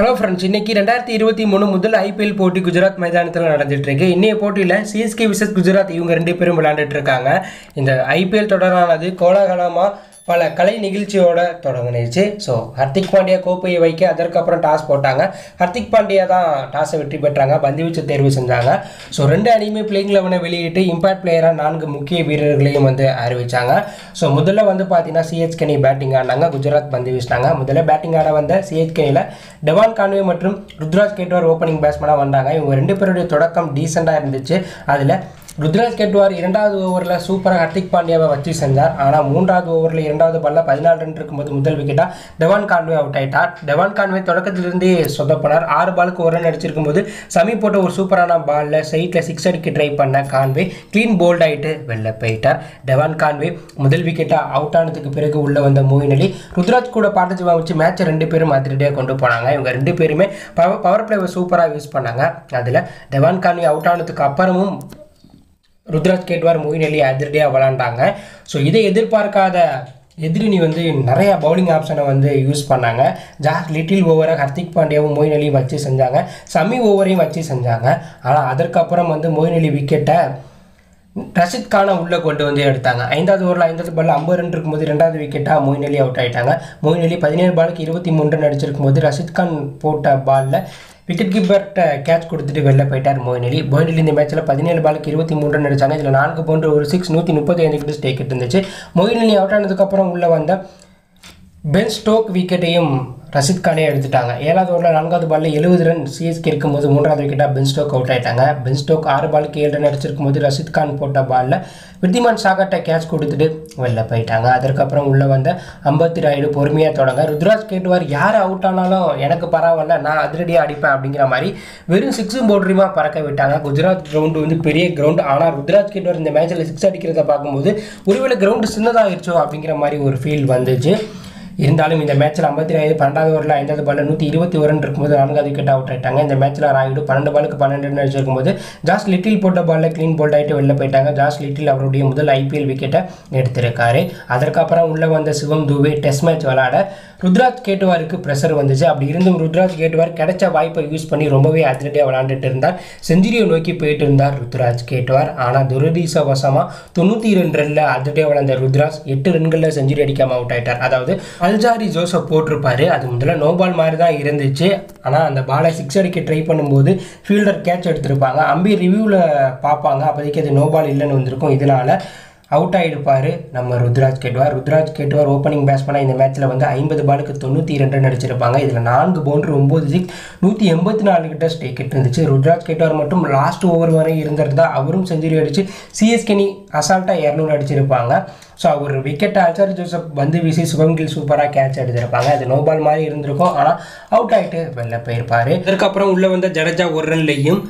Hello friends இன்னைக்கு ரெண்டாயிரத்தி இருபத்தி மூணு முதல் ஐபிஎல் போட்டி குஜராத் மைதானத்தில் நடந்துட்டு இருக்கு இன்னைய போட்டியில் சிஎஸ்கே விசஸ் குஜராத் இவங்க ரெண்டு பேரும் விளையாண்டுட்டு இருக்காங்க. இந்த ஐபிஎல் தொடரானது கோலாகலமாக பல கலை நிகழ்ச்சியோட தொடங்கினிருச்சு ஸோ ஹர்திக் பாண்டியா கோப்பையை வைக்க அதற்கப்புறம் டாஸ் போட்டாங்க. ஹர்திக் பாண்டியா தான் டாஸை வெற்றி பெற்றாங்க. பந்துவீச்சு தேர்வு செஞ்சாங்க. ஸோ ரெண்டு அணியுமே பிளேயிங் லெவனை வெளியிட்டு இம்பேக்ட் பிளேயராக நான்கு முக்கிய வீரர்களையும் வந்து அறிவித்தாங்க ஸோ முதல்ல வந்து பார்த்தீங்கன்னா சிஹெச்கனி பேட்டிங் ஆடினாங்க. குஜராத் பந்து வீசினாங்க. முதல்ல பேட்டிங் ஆட வந்த சிஹெச்கனியில் டெவான் கான்வே மற்றும் ருத்ராஜ் கேட்வார் ஓப்பனிங் பேட்ஸ்மேனாக வந்தாங்க. இவங்க ரெண்டு பேருடைய தொடக்கம் டீசெண்டாக இருந்துச்சு. அதில் ருத்ராஜ் கெட்வார் இரண்டாவது ஓவரில் சூப்பராக ஹர்திக் பாண்டியாவை வச்சு செஞ்சார். ஆனால் மூன்றாவது ஓவரில் இரண்டாவது பால்ல பதினாலு ரன் இருக்கும்போது முதல் விக்கெட்டாக டெவான் கான்வே அவுட் ஆயிட்டார். டெவான் கான்வே தொடக்கத்திலிருந்தே சொதப்பினார். ஆறு பாலுக்கு ஒரு ரன் அடிச்சிருக்கும் போது சமி போட்ட ஒரு சூப்பரான பாலில் சைட்டில் சிக்ஸ் அடிக்க ட்ரை பண்ண கான்வே க்ளீன் போல்ட் ஆகிட்டு வெளில போயிட்டார். டெவான் கான்வே முதல் விக்கெட்டாக அவுட் ஆனதுக்கு பிறகு உள்ள வந்த மோயின் அலி ருத்ராஜ் கூட பார்ட்டிசிபா வச்சு மேட்சை ரெண்டு பேரும் அதிரடியாக கொண்டு போனாங்க. இவங்க ரெண்டு பேருமே பவர் பவர் பிளேவை சூப்பராக யூஸ் பண்ணாங்க. அதில் டெவான் கான்வே அவுட் ஆனதுக்கு அப்புறமும் ருத்ராஜ் கேட்வார் மொயின் அலி அதிரடியாக விளாண்டாங்க. ஸோ இதை எதிர்பார்க்காத எதிரணி வந்து நிறைய பவுலிங் ஆப்ஷனை வந்து யூஸ் பண்ணாங்க. ஜாக் லிட்டில் ஓவரை ஹர்திக் பாண்டியாவும் மொயின் அலியும் வச்சு செஞ்சாங்க. சமி ஓவரையும் வச்சு செஞ்சாங்க. ஆனால் அதற்கப்புறம் வந்து மொயின் அலி விக்கெட்டை ரஷித் கானை உள்ளே கொண்டு வந்து எடுத்தாங்க. ஐந்தாவது ஓவரில் ஐந்தாவது பால் ஐம்பது ரன் இருக்கும்போது ரெண்டாவது விக்கெட்டாக மொயின் அலி அவுட் ஆகிட்டாங்க மொயின் அலி பதினேழு பாலுக்கு இருபத்தி மூணு ரன் அடிச்சிருக்கும் போது ரஷித் கான் போட்ட பாலில் விக்கெட் கீப்பர்கிட்ட கேட்ச் கொடுத்துட்டு வெளில போயிட்டார் மோயின் அலி. மோயின் அலி இந்த மேட்ச்சில் பதினேழு பாலுக்கு இருபத்தி மூணு ரன் அடிச்சாங்க. இதில் நான்கு போன்று ஒரு சிக்ஸ் நூற்றி முப்பத்தி ஐந்து விக்கெட் ஸ்டேக் இருந்துச்சு. மோயின் அலி அவுட் ஆனதுக்கப்புறம் உள்ளே வந்த பென் ஸ்டோக் விக்கெட்டையும் ரஷித் கானே எடுத்துட்டாங்க. ஏழாவது ஓவரில் நான்காவது பாலில் எழுபது ரன் சிஎஸ்கே இருக்கும்போது மூன்றாவது விக்கெட்டாக பென் ஸ்டோக் அவுட் ஆயிட்டாங்க. பென் ஸ்டோக் ஆறு பாலுக்கு ஏழு ரன் அடிச்சிருக்கும் போது ரஷித் கான் போட்ட பாலில் வித்திமான் சாகட்டை கேட்ச் கொடுத்துட்டு வெளில போயிட்டாங்க. அதற்கப்புறம் உள்ளே வந்த அம்பத்தி ராயுடு பொறுமையாக தொடங்க. ருத்ராஜ் கேட்டுவார் யார் அவுட் ஆனாலும் எனக்கு பரவாயில்ல நான் அதிரடியாக அடிப்பேன் அப்படிங்கிற மாதிரி வெறும் சிக்ஸும் பவுண்டரியுமா பறக்க விட்டாங்க. குஜராத் கிரவுண்டு வந்து பெரிய கிரவுண்டு ஆனால் ருத்ராஜ் கேட்டுவார் இந்த மேட்ச்சில் சிக்ஸ் அடிக்கிறத பார்க்கும்போது ஒருவேளை கிரவுண்டு சின்னதாகிடுச்சோ அப்படிங்கிற மாதிரி ஒரு ஃபீல் வந்துச்சு. இருந்தாலும் இந்த மேட்ச்சில் ஐம்பத்தி ஐந்து பன்னெண்டாவது ஓவரில் ஐந்தாவது பாலில் நூற்றி இருபத்தி ஒரு ரன் இருக்கும்போது நான்காவது விக்கெட் அவுட் ஆயிட்டாங்க. இந்த மேட்ச்சில் ராயுடு பன்னெண்டு பாலுக்கு பன்னெண்டு ரன் ஜாஸ் லிட்டில் போட்ட பாலில் க்ளீன் போல்ட் ஆகிட்டு வெளில போயிட்டாங்க. ஜாஸ் லிட்டில் அவருடைய முதல் ஐபிஎல் விக்கெட்டை எடுத்திருக்காரு. அதற்கப்புறம் உள்ளே வந்த சிவம் தூவே டெஸ்ட் மேட்ச் விளாட ருத்ராஜ் கேட்டுவாருக்கு ப்ரெஷர் வந்துச்சு. அப்படி இருந்தும் ருத்ராஜ் கேட்டுவார். கிடைச்ச வாய்ப்பை யூஸ் பண்ணி ரொம்பவே அதிரடியாக விளாண்டுட்டு இருந்தார். செஞ்சுரியை நோக்கி போயிட்டு இருந்தார் ருத்ராஜ் கேட்டுவார். ஆனால் துரதிசவசமாக தொண்ணூற்றி ரெண்டு ரனில் அதிரடியாக விளாண்ட ருத்ராஜ் எட்டு ரன்களில் செஞ்சுரி அடிக்காமல் அவுட் ஆகிட்டார் அதாவது அல்ஜாரி ஜோசப் போட்டிருப்பார். அது முதல்ல நோ பால் மாதிரி தான் இருந்துச்சு. ஆனால் அந்த பாலை சிக்ஸ் அடிக்க ட்ரை பண்ணும்போது ஃபீல்டர் கேட்ச் எடுத்திருப்பாங்க. அம்பி ரிவ்யூவில் பார்ப்பாங்க. அப்போதைக்கு அது நோ பால் இல்லைன்னு வந்திருக்கும். இதனால் அவுட் ஆகிடுப்பார் நம்ம ருத்ராஜ் கேட்வார். ருத்ராஜ் கேட்வார் ஓப்பனிங் பேட்ஸ்மேனாக இந்த மேட்ச்சில் வந்து ஐம்பது பாலுக்கு தொண்ணூற்றி ரெண்டு அடிச்சிருப்பாங்க. இதில் நான்கு பவுண்டர் ஒம்பது சிக்ஸ் நூற்றி எண்பத்தி நாலு கிட்ட ஸ்டேக்கெட் இருந்துச்சு ருத்ராஜ் கேட்வார் மட்டும் லாஸ்ட் ஓவர் வரை இருந்திருந்தா அவரும் செஞ்சுரி அடித்து சிஎஸ்கேனி அசால்ட்டாக இரநூறு அடிச்சிருப்பாங்க. ஸோ அவர் விக்கெட்டை அல்சாரி ஜோசப் வந்து வீசி சுபங்கில் சூப்பராக கேட்ச் எடுத்திருப்பாங்க. அது நோபால் மாதிரி இருந்திருக்கும். ஆனால் அவுட் ஆகிட்டு வெளில போயிருப்பார். அதுக்கப்புறம் உள்ளே வந்த ஜடேஜா ஒரு ரன்லையும்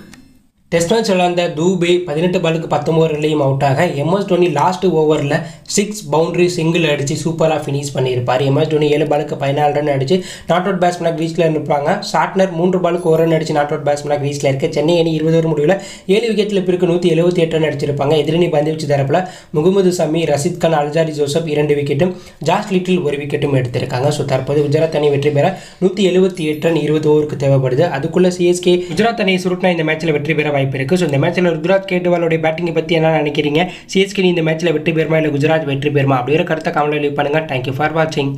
டெஸ்ட் மேட்ச் விளாண்ட தூபே பதினெட்டு பாலுக்கு பத்தொம்பது ரன்லையும் அவுட் ஆக எம்எஸ் டோனி லாஸ்ட் ஓவரில் சிக்ஸ் பவுண்டரி சிங்கிள் அடித்து சூப்பராக ஃபினிஷ் பண்ணியிருப்பார். எம்எஸ் டோனி ஏழு பாலுக்கு பதினாலு ரன் அடிச்சு நாட் அவுட் பேட்ஸ்மேனாக கிரீஸில் இருப்பாங்க ஷார்ட்னர் மூன்று பாலுக்கு ஒரு ரன் அடிச்சு நாட் அவுட் பேட்ஸ்மேனாக கிரீஸில் இருக்க. சென்னை அணி இருபது ஓவர் முடிவில் ஏழு விக்கெட்டில் பிறகு நூற்றி எழுபத்தி எட்டு ரன் அடிச்சிருப்பாங்க. எதிரணி பந்து வச்சு தரப்பில் முகமது சமி ரஷித் கான் அல்ஜாரி ஜோசப் இரண்டு விக்கெட்டும் ஜாஸ் லிட்டில் ஒரு விக்கெட்டும் எடுத்திருக்காங்க. ஸோ தற்போது குஜராத் அணி வெற்றி பெற நூற்றி எழுபத்தி எட்டு ரன் இருபது ஓவருக்கு தேவைப்படுது. அதுக்குள்ளே சிஎஸ்கே குஜராத் அணி சுருட்டினா இந்த மேட்ச்சில் வெற்றி பெற வாய்ப்பு இருக்குது ஸோ இந்த மேட்ச்சில் ருத்ராஜ் கேட்டுவாலோடைய பேட்டிங்கை பற்றி என்ன நினைக்கிறீங்க? சிஎஸ்கே இந்த மேட்ச்சில் வெற்றி பெறுமா? இல்லை குஜராத் வெற்றி பெறுமா? அப்படிங்கிற கருத்தை கமெண்ட்ல லீவ் பண்ணுங்கள் தேங்க்யூ ஃபார் வாட்சிங்